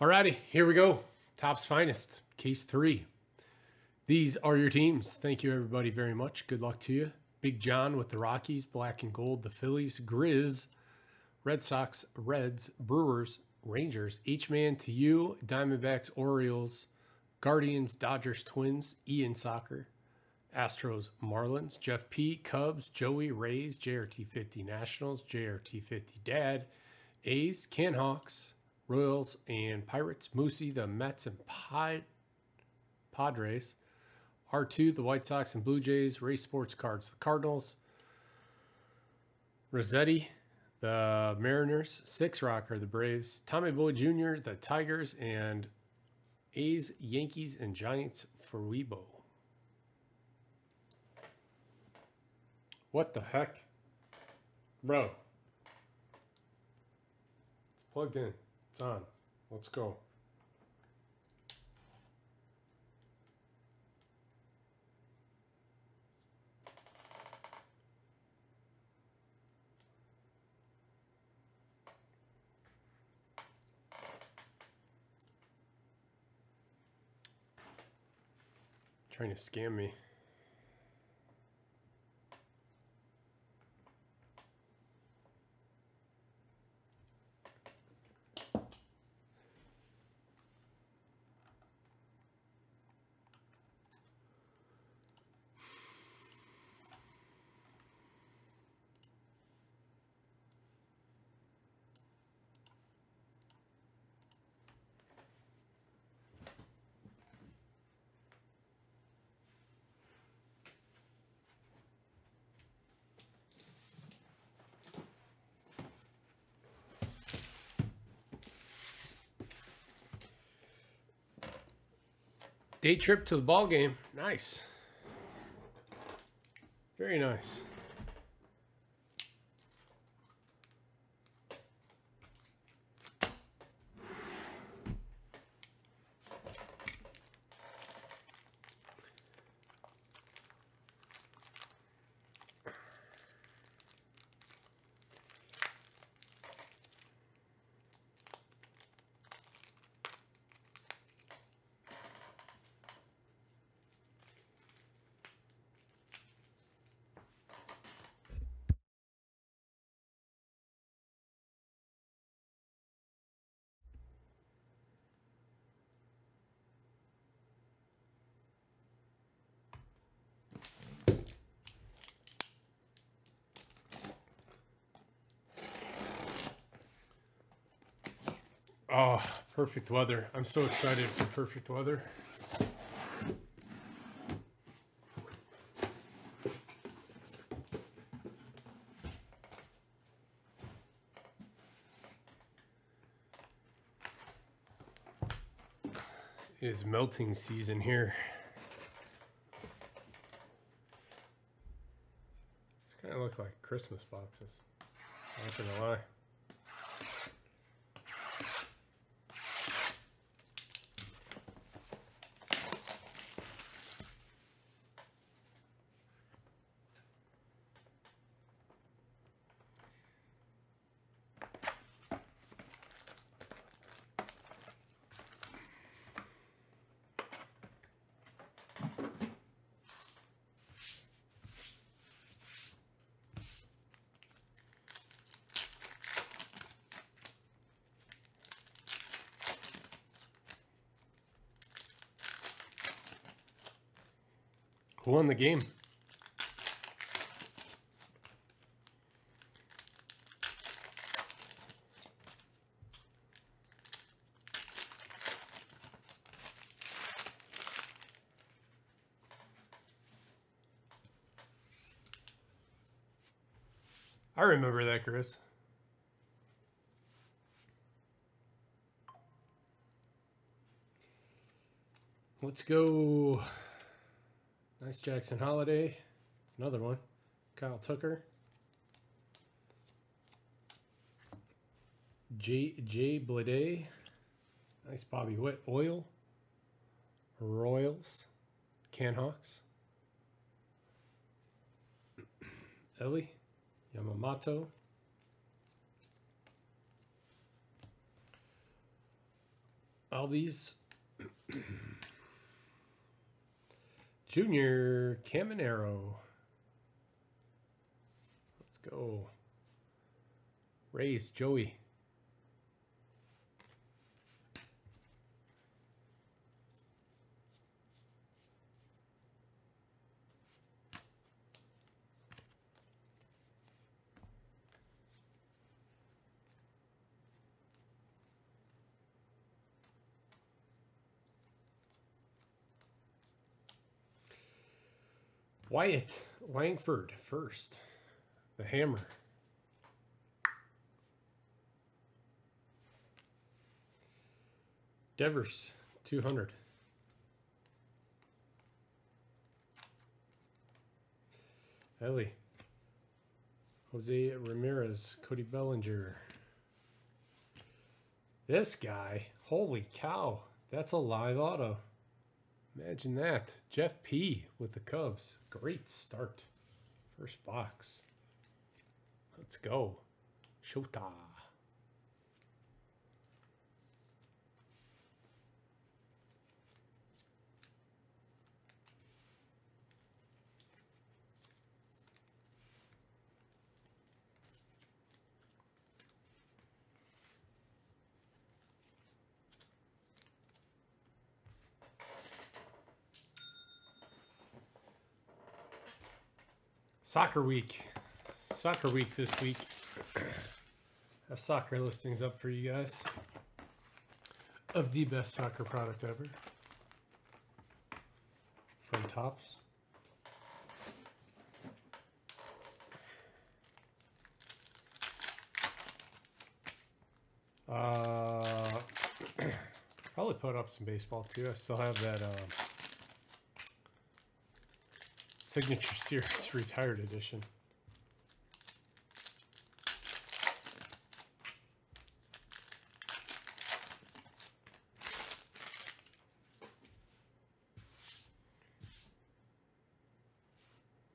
Alrighty, here we go. Topps finest, case three. These are your teams. Thank you, everybody, very much. Good luck to you. Big John with the Rockies, black and gold, the Phillies, Grizz, Red Sox, Reds, Brewers, Rangers, each man to you, Diamondbacks, Orioles, Guardians, Dodgers, Twins, Ian Soccer, Astros, Marlins, Jeff P, Cubs, Joey, Rays, JRT 50 Nationals, JRT 50 Dad, A's, Can Hawks, Royals, and Pirates, Moosey, the Mets, and Pod, Padres, R2, the White Sox and Blue Jays, Race Sports Cards, the Cardinals, Rossetti, the Mariners, Six Rocker, the Braves, Tommy Boy Jr., the Tigers, and A's, Yankees, and Giants for Weibo. What the heck? Bro. It's plugged in. It's on. Let's go. Trying to scam me. Day trip to the ball game. Nice. Very nice. Oh, perfect weather. I'm so excited for perfect weather. It is melting season here. These kind of look like Christmas boxes. Not gonna lie. Won the game? I remember that, Chris. Let's go. Nice Jackson Holliday. Another one. Kyle Tucker. J. J. Bleday. Nice Bobby Witt. Oil. Royals. Canhawks. Elly. Yamamoto. Albies. Junior Caminero. Let's go. Race Joey. Wyatt Langford first. The hammer. Devers, 200. Elly. Jose Ramirez, Cody Bellinger. This guy, holy cow, that's a live auto. Imagine that. Jeff P with the Cubs. Great start. First box. Let's go. Shota. Soccer week. Soccer week this week. Have soccer listings up for you guys. Of the best soccer product ever. From Topps. Uh, probably put up some baseball too. I still have that. Uh, Signature Series Retired Edition.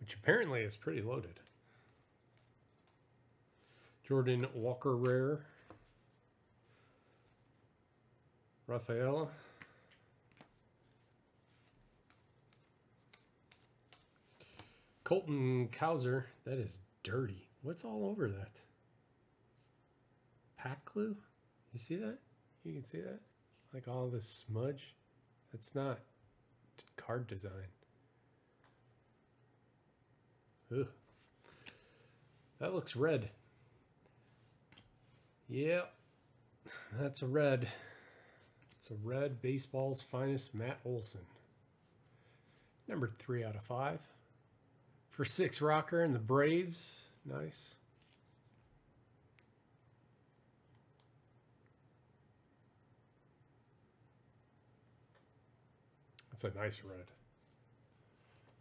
Which apparently is pretty loaded. Jordan Walker Rare. Rafaela. Colton Cowser. That is dirty. What's all over that? Pack glue? You see that? You can see that? Like all this smudge? That's not card design. Ugh. That looks red. Yep. That's a red. It's a red baseball's finest Matt Olson. Number three out of five for six rocker and the Braves. Nice. That's a nice red.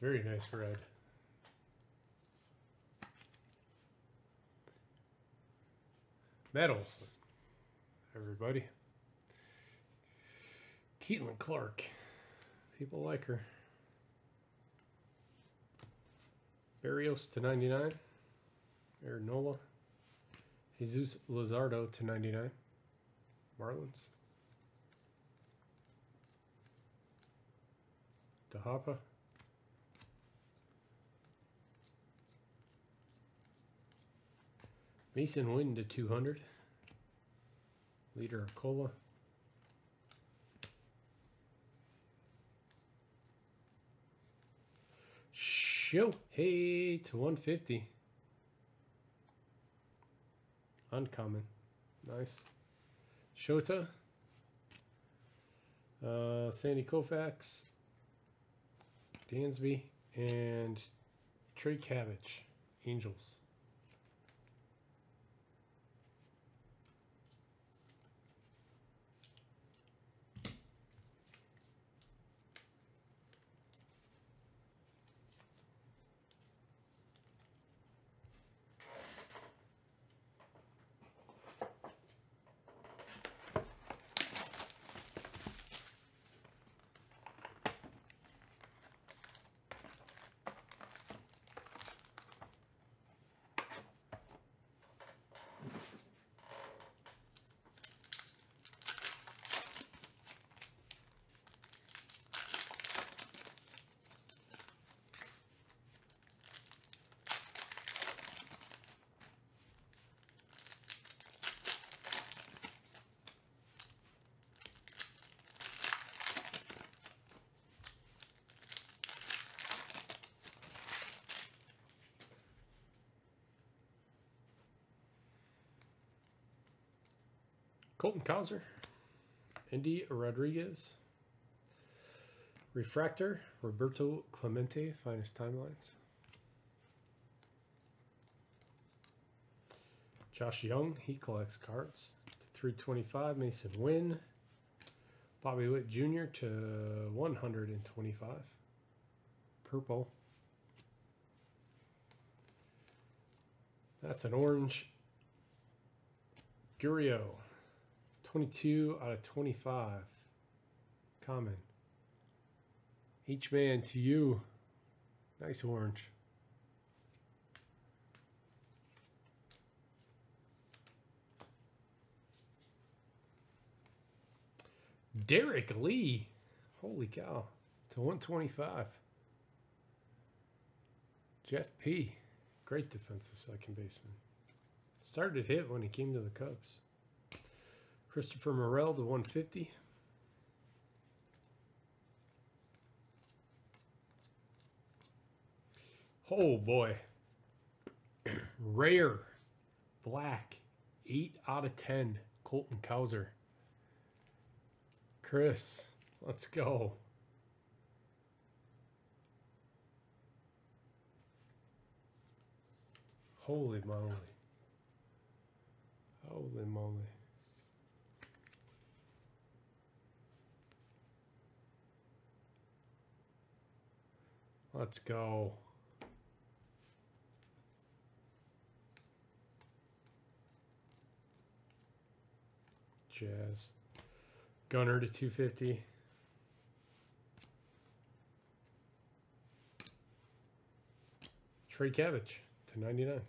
Very nice red. Medals, everybody. Caitlin Clark. People like her. Barrios to 99. Aaron Nola. Jesus Luzardo to 99. Marlins. Tahapa. Masyn Winn to 200. Leader Cola. Show. Hey, to 150. Uncommon. Nice. Shota. Uh, Sandy Koufax. Dansby. And Trey Cabbage. Angels. Colton Cowser, Endy Rodriguez, Refractor, Roberto Clemente, finest timelines. Josh Young, he collects cards. 325, Masyn Winn. Bobby Witt Jr. to 125. Purple. That's an orange. Gurriel. 22 out of 25. Common. Each man to you. Nice orange. Derrek Lee. Holy cow. To 125. Jeff P. Great defensive second baseman. Started to hit when he came to the Cubs. Christopher Morel to 150. Oh boy. Rare. Black. 8 out of 10. Colton Cowser. Chris, let's go. Holy moly. Holy moly. Let's go. Jazz. Gunnar to 250. Trey Cabbage to 99.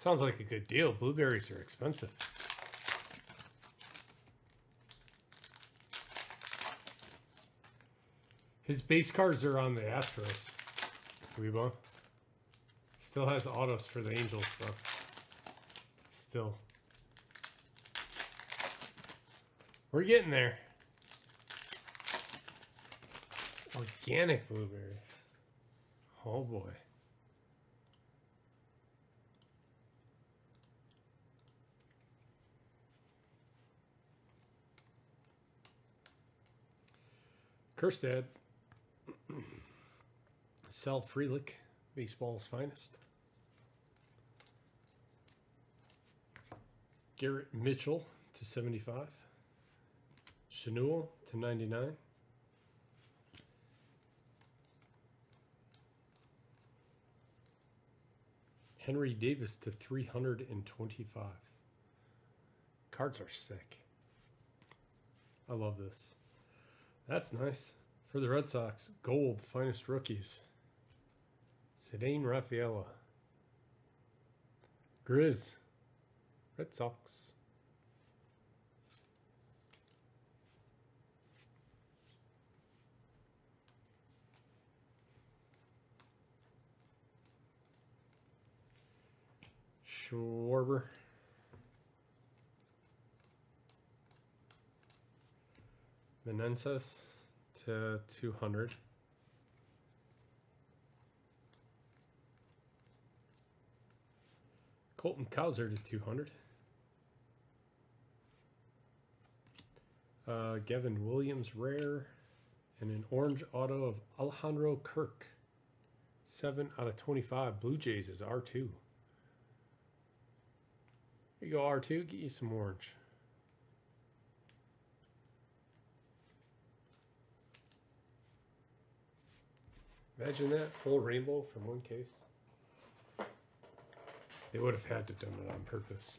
Sounds like a good deal. Blueberries are expensive. His base cards are on the Astros. Weebo. Still has autos for the Angels, though. Still. We're getting there. Organic blueberries. Oh boy. Kjerstad. Sal Frelick, baseball's finest. Garrett Mitchell to 75. Chenul to 99. Henry Davis to 325. Cards are sick. I love this. That's nice. For the Red Sox, gold, finest rookies. Ceddanne Rafaela. Grizz. Red Sox. Schwarber. Meneses to 200. Colton Cowser to 200. Uh, Gavin Williams rare and an orange auto of Alejandro Kirk. 7 out of 25. Blue Jays is R2. Here you go, R2. Get you some orange. Imagine that, full rainbow from one case. They would have had to done it on purpose.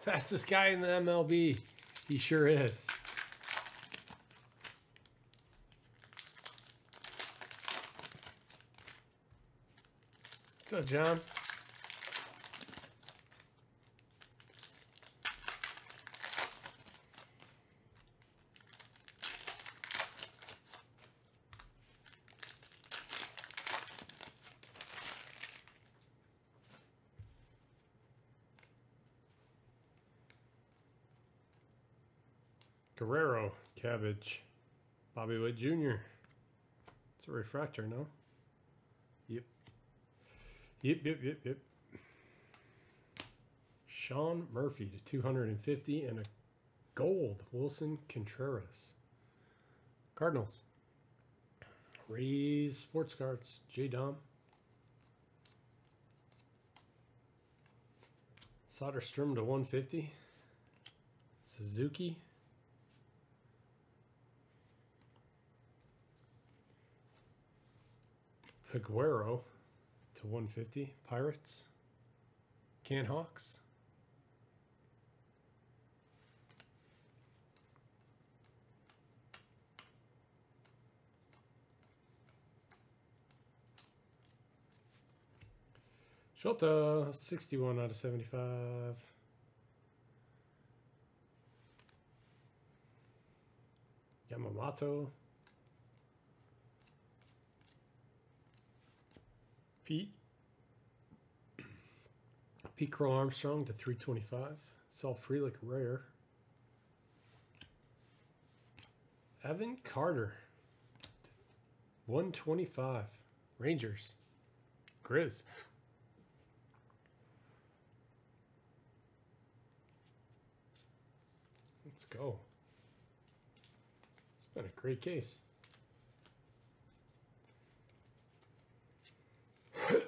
Fastest guy in the MLB. He sure is. What's up, John? Bobby Witt Jr. It's a refractor, no? Yep. Yep, yep, yep, yep. Sean Murphy to 250 and a gold Willson Contreras. Cardinals. Rays Sports Cards. J Dom. Soderstrom to 150. Suzuki. Figuero to 150. Pirates. Can Hawks. Shota, 61 out of 75. Yamamoto. Pete. Pete Crow Armstrong to 325. Sal Frelick Rare. Evan Carter. 125. Rangers. Grizz. Let's go. It's been a great case.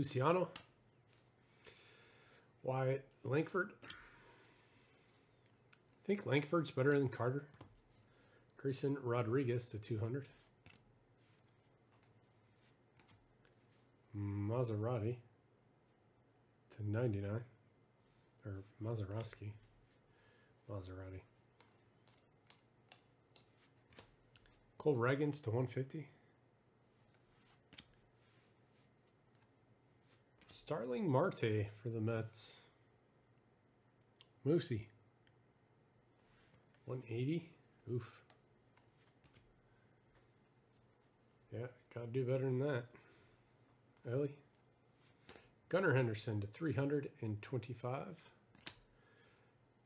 Luciano. Wyatt Langford. I think Langford's better than Carter. Grayson Rodriguez to 200. Maserati to 99. Or Maserati. Maserati. Cole Ragans to 150. Starling Marte for the Mets. Moosey. 180. Oof. Yeah, gotta do better than that. Elly. Gunnar Henderson to 325.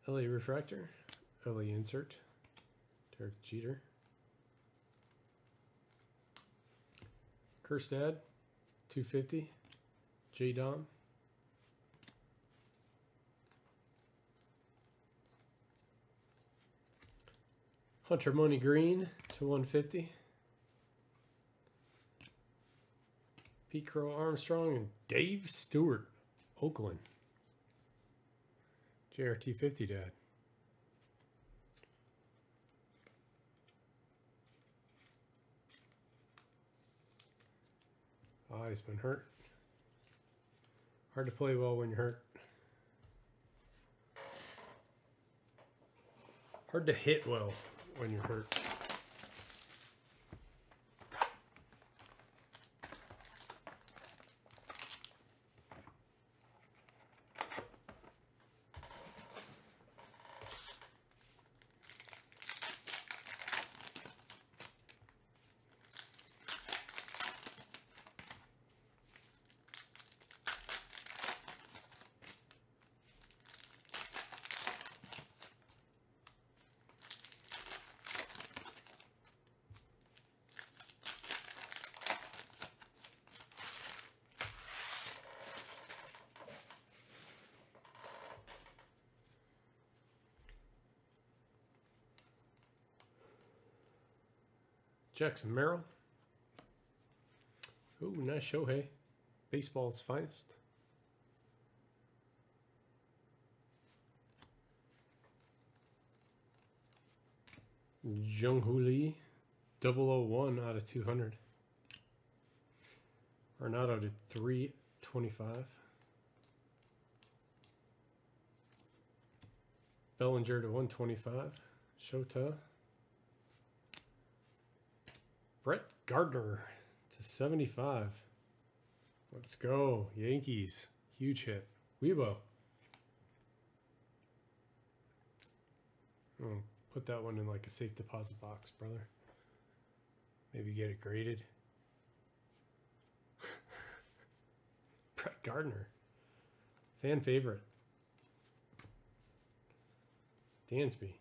Elly Refractor. Elly Insert. Derek Jeter. Kjerstad, 250. J Dom. Hunter Money Green to 150. Pete Crow Armstrong and Dave Stewart, Oakland. JRT 50 dad. Oh, he's been hurt. Hard to play well when you're hurt. Hard to hit well when you're hurt. Jackson Merrill. Ooh, nice Shohei. Baseball's finest. Jung Hoo Lee, 001 out of 200. Arenado to 325. Bellinger to 125. Shota. Brett Gardner to 75. Let's go. Yankees. Huge hit. Weibo. Oh, put that one in like a safe deposit box, brother. Maybe get it graded. Brett Gardner. Fan favorite. Dansby.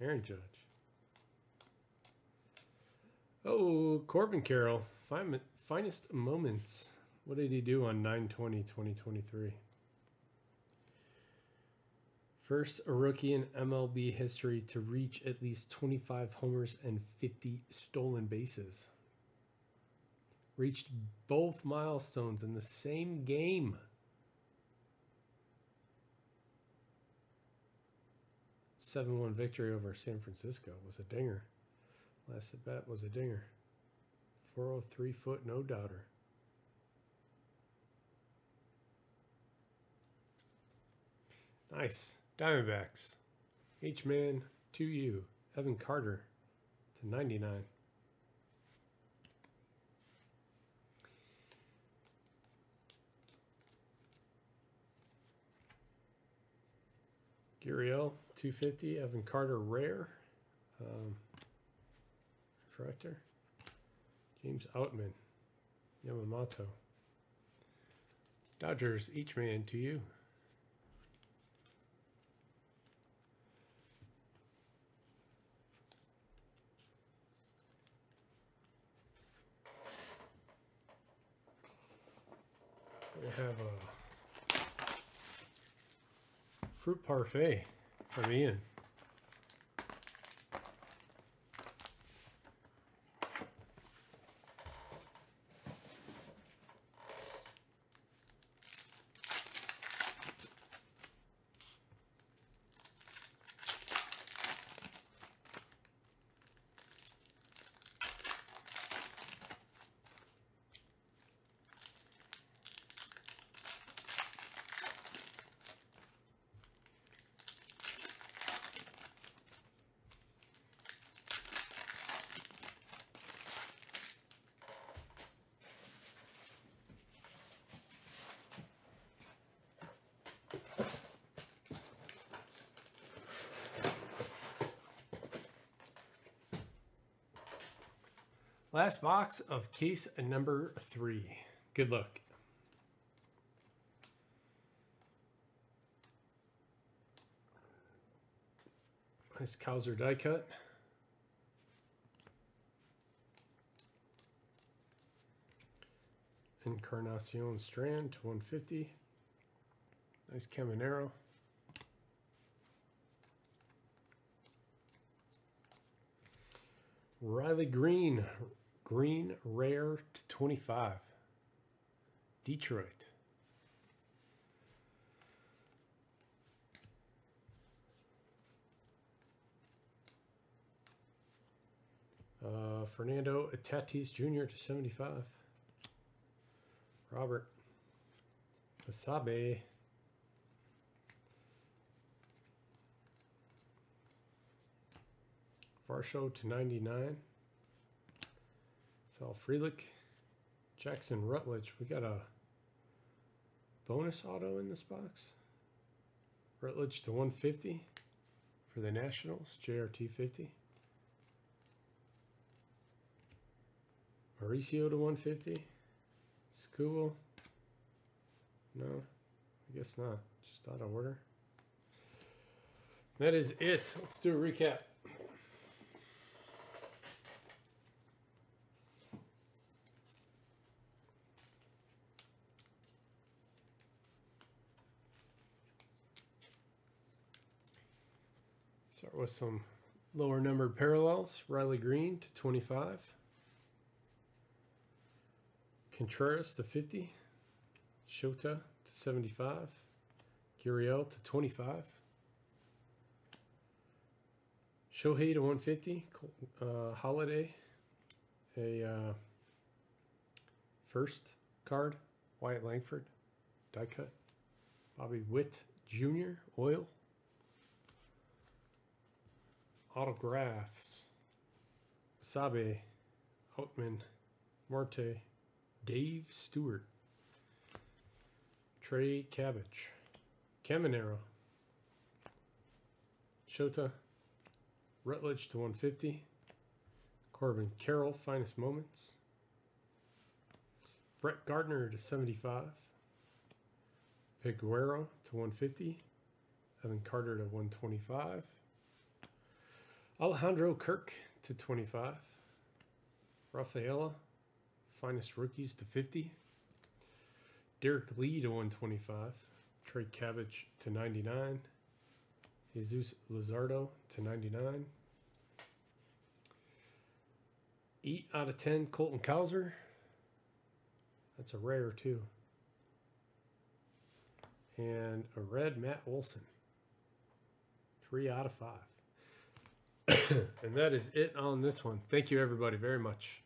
Aaron Judge. Oh, Corbin Carroll. Fine, finest moments. What did he do on 920 2023? First, rookie in MLB history to reach at least 25 homers and 50 stolen bases. Reached both milestones in the same game. 7 1 victory over San Francisco was a dinger. Last at bat was a dinger. 403 foot, no doubter. Nice. Diamondbacks. H Man to you. Evan Carter to 99. Gurriel 250. Evan Carter rare. Um, refractor. James Outman. Yamamoto. Dodgers each man to you. We have a fruit parfait from Ian. Last box of case number three. Good luck. Nice Cowser die cut. Encarnacion Strand to 150. Nice Caminero. Riley Greene, Greene Rare to 25. Detroit. Uh, Fernando Tatis Jr. to 75. Robert Asabe. Varsho to 99. Sal Frelick. Jackson Rutledge. We got a bonus auto in this box. Rutledge to 150 for the Nationals. JRT 50. Mauricio to 150. School. No, I guess not. Just out of order. That is it. Let's do a recap. Start with some Lower numbered parallels, Riley Greene to 25. Contreras to 50. Shota to 75. Gurriel to 25. Shohei to 150. Uh, Holliday, a uh, first card. Wyatt Langford, die cut. Bobby Witt Jr., oil. Autographs. Sabe, Outman, Marte, Dave Stewart, Trey Cabbage, Caminero, Shota, Rutledge to 150, Corbin Carroll, Finest Moments, Brett Gardner to 75, Piguero to 150, Evan Carter to 125, Alejandro Kirk to 25. Rafaela, finest rookies to 50. Derrek Lee to 125. Trey Cabbage to 99. Jesus Luzardo to 99. 8 out of 10, Colton Cowser. That's a rare, too. And a red Matt Olson. 3 out of 5. and that is it on this one. Thank you, everybody, very much.